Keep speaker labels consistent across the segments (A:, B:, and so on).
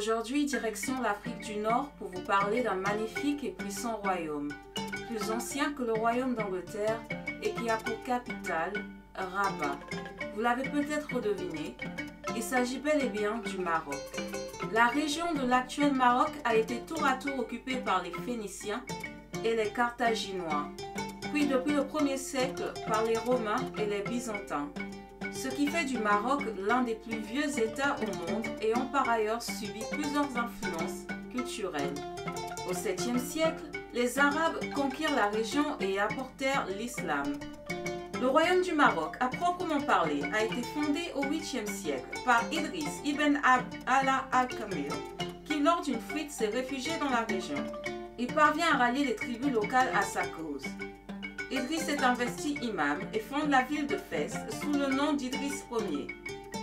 A: Aujourd'hui, direction l'Afrique du Nord pour vous parler d'un magnifique et puissant royaume, plus ancien que le royaume d'Angleterre et qui a pour capitale Rabat. Vous l'avez peut-être deviné, il s'agit bel et bien du Maroc. La région de l'actuel Maroc a été tour à tour occupée par les Phéniciens et les Carthaginois, puis depuis le 1er siècle par les Romains et les Byzantins ce qui fait du Maroc l'un des plus vieux États au monde ayant par ailleurs subi plusieurs influences culturelles. Au 7e siècle, les Arabes conquirent la région et apportèrent l'islam. Le royaume du Maroc, à proprement parler, a été fondé au 8e siècle par Idriss ibn Abd Allah al-Kamil, qui lors d'une fuite s'est réfugié dans la région. Il parvient à rallier les tribus locales à sa cause. Idriss est investi imam et fonde la ville de Fès sous le nom d'Idriss Ier.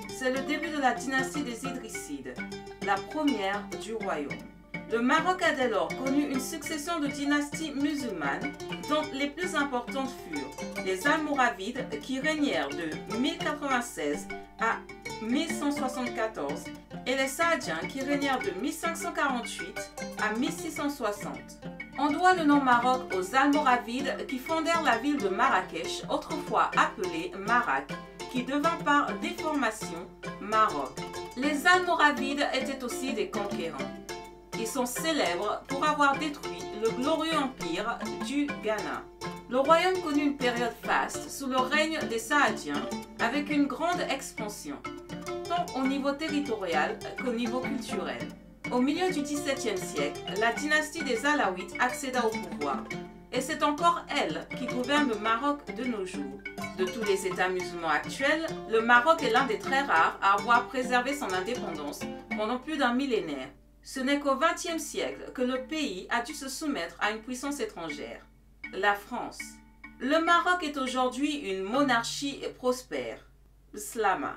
A: C'est le début de la dynastie des Idrissides, la première du royaume. Le Maroc a dès lors connu une succession de dynasties musulmanes, dont les plus importantes furent les Almoravides qui régnèrent de 1096 à 1174 et les Saadiens qui régnèrent de 1548 à 1660. On doit le nom Maroc aux Almoravides qui fondèrent la ville de Marrakech, autrefois appelée Marak, qui devint par déformation Maroc. Les Almoravides étaient aussi des conquérants. Ils sont célèbres pour avoir détruit le glorieux empire du Ghana. Le royaume connut une période faste sous le règne des Saadiens avec une grande expansion, tant au niveau territorial qu'au niveau culturel. Au milieu du XVIIe siècle, la dynastie des Alaouites accéda au pouvoir. Et c'est encore elle qui gouverne le Maroc de nos jours. De tous les États musulmans actuels, le Maroc est l'un des très rares à avoir préservé son indépendance pendant plus d'un millénaire. Ce n'est qu'au XXe siècle que le pays a dû se soumettre à une puissance étrangère, la France. Le Maroc est aujourd'hui une monarchie prospère, Slama.